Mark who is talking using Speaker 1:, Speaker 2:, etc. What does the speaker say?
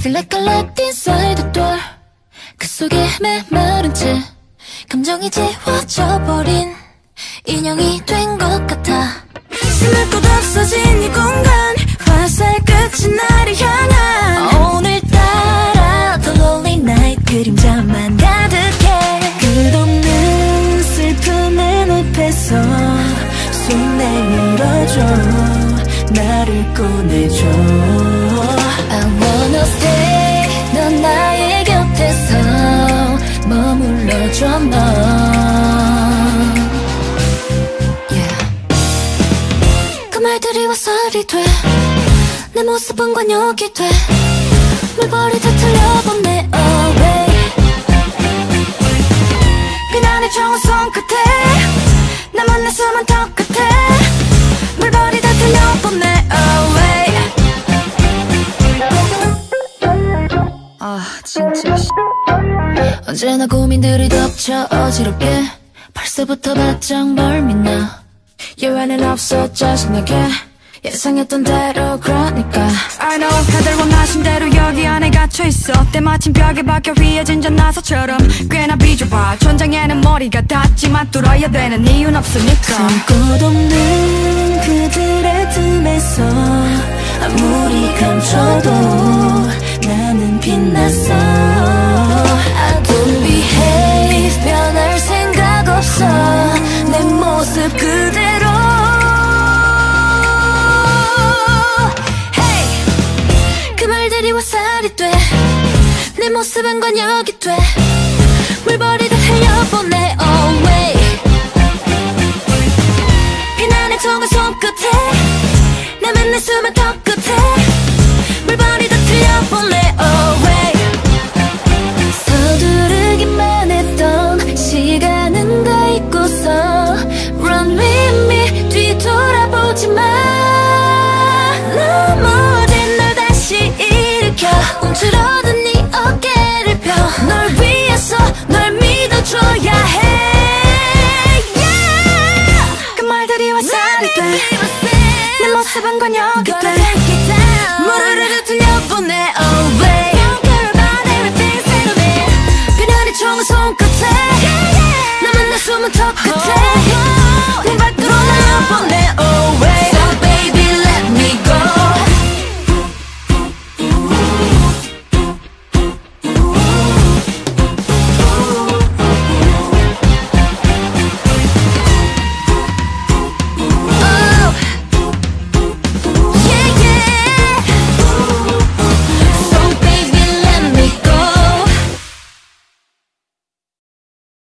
Speaker 1: Feel like I left inside the door. 그 속에 메마른 채 감정이 지워져 버린 인형이 된 것 같아. 숨을 곳 없어진 이 공간. 화살 끝이 나를 향한. 오늘따라 The lonely night 그림자만 가득해. 끝없는 슬픔의 늪에서 손 내밀어줘. 나를 꺼내줘 stay. 넌 나의 곁에서 머물러줘 너. Yeah. 그 말들이 와살이 돼내 모습은 관역이 돼. 틀려본 내 away 비난의 좋은 손끝에 나만 내 숨은 턱 끝에 언제나 고민들이 덮쳐 어지럽게 벌써부터 바짝 멀미나. 예외는 없어 짜증나게 예상했던 대로 그러니까.
Speaker 2: I know 다들 원하신 대로 여기 안에 갇혀있어. 때마침 벽에 박혀 휘어진 전나사처럼 꽤나 비좁아. 천장에는 머리가 닿지만 뚫어야 되는 이유는 없으니까.
Speaker 1: 꽃 없는 그들의 틈에서 아무리 감춰도 나는 빛났어 화살이 돼 내 모습은 관역이 돼. 물버리듯 흘려보내 always. 비난의 통한 손끝에 남은 내 숨은 그때? 내 모습은 그녀 그때 무르르르 들려보내 oh away Don't care about everything 새로 내 그녀의 총은 손끝에. 나만 내 숨은 턱 끝에.